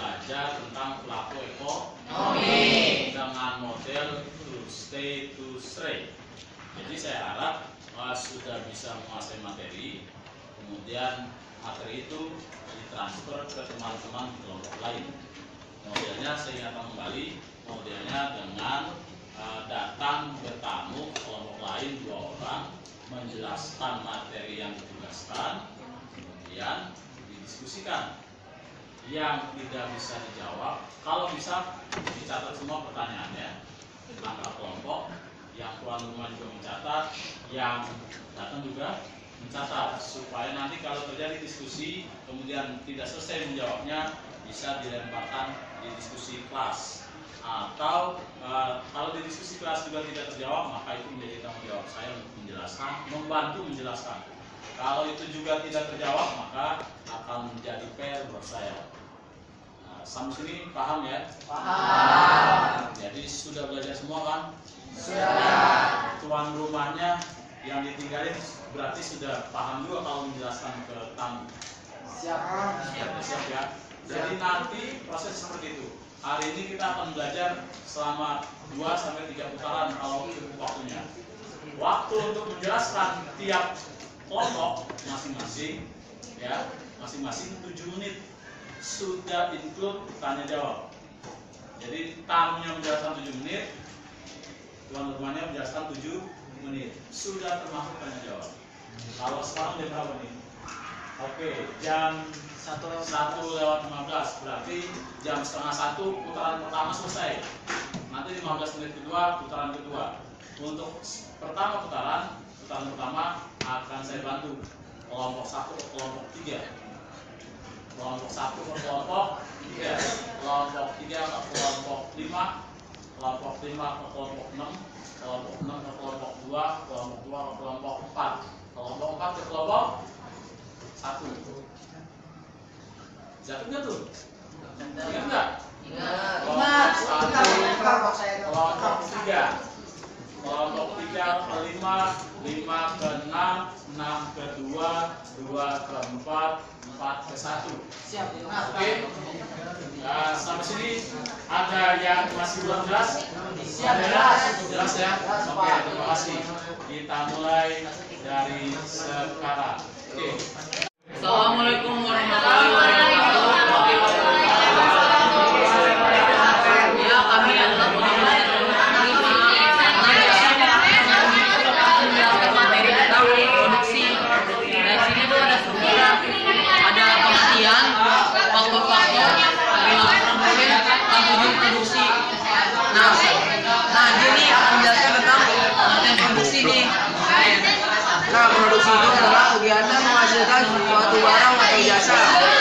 belajar tentang pelaku ekonomi dengan model to stay to stray. Jadi saya harap uh, sudah bisa menguasai materi, kemudian materi itu ditransfer ke teman-teman kelompok lain. Modelnya saya ingatkan kembali, modelnya dengan uh, datang bertamu kelompok lain dua orang menjelaskan materi yang ditugaskan, kemudian didiskusikan. Yang tidak bisa dijawab, kalau bisa dicatat semua pertanyaannya, angka kelompok, yang tuan rumah juga mencatat, yang datang juga mencatat, supaya nanti kalau terjadi diskusi, kemudian tidak selesai menjawabnya, bisa dilemparkan di diskusi kelas. Atau uh, kalau di diskusi kelas juga tidak terjawab maka itu menjadi tanggung jawab saya untuk menjelaskan membantu menjelaskan kalau itu juga tidak terjawab maka akan menjadi PR buat saya. Nah, sampai sini paham ya? Paham. jadi sudah belajar semua kan? Sudah. tuan rumahnya yang ditinggalin berarti sudah paham juga kalau menjelaskan ke tamu. Siap. siap siap ya? Jadi nanti proses seperti itu. Hari ini kita akan belajar selama 2 sampai 3 putaran kalau cukup waktunya. Waktu untuk menjelaskan tiap kelompok masing-masing ya masing-masing 7 menit. Sudah include tanya jawab. Jadi tamunya menjelaskan 7 menit tuan rumahnya menjelaskan 7 menit. Sudah termasuk tanya jawab. Kalau sekarang jam berapa nih? Oke jam Satu satu lewat 15 berarti jam setengah satu putaran pertama selesai. Nanti 15 menit kedua putaran kedua. Untuk pertama putaran putaran pertama akan saya bantu kelompok satu ke kelompok tiga. Kelompok satu ke kelompok tiga. Kelompok tiga ke kelompok lima. Kelompok lima ke kelompok enam. Kelompok enam ke kelompok dua. Kelompok dua ke kelompok empat. Kelompok empat ke kelompok satu. Jatuh nggak tuh? Ingat nggak? Ingat. Kelompok satu, Kelompok saya dulu. kelompok tiga, kelompok tiga ke lima, lima ke enam, enam ke dua, ke empat, empat ke satu. Siap. Oke? Nah, sampai sini ada yang masih belum jelas? Siap, jelas. Jelas ya? Oke, Pak. terima kasih. Kita mulai dari sekarang. Oke. Assalamualaikum warahmatullahi wabarakatuh. Ya, kami adalah pengurus menjelaskan materi tentang produksi. Dan sini tuh ada struktur, ada pengertian, faktor-faktor, perilaku mungkin, dan tujuan produksi. Nah, nah dia nih akan menjelaskan tentang pengertian produksi nih. Nah, produksi itu adalah kegiatan menghasilkan suatu barang atau jasa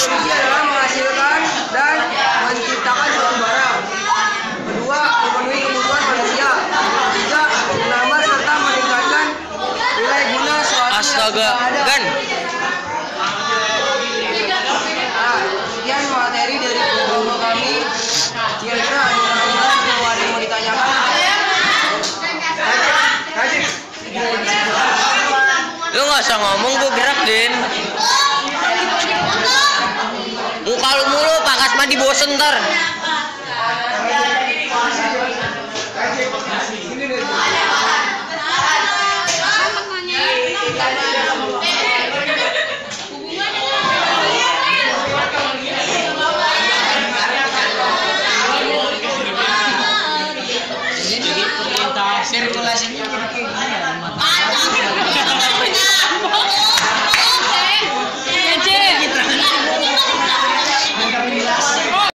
di adalah menghasilkan dan menciptakan suatu barang. Kedua, memenuhi kebutuhan manusia. Ketiga, menambah serta meningkatkan nilai guna suatu Astaga, yang kan? Nah, materi dari program ada yang ada yang mau ditanyakan? Lu gak usah ngomong, gue gerak, Din. Mulu, pakas mah di bosen ntar.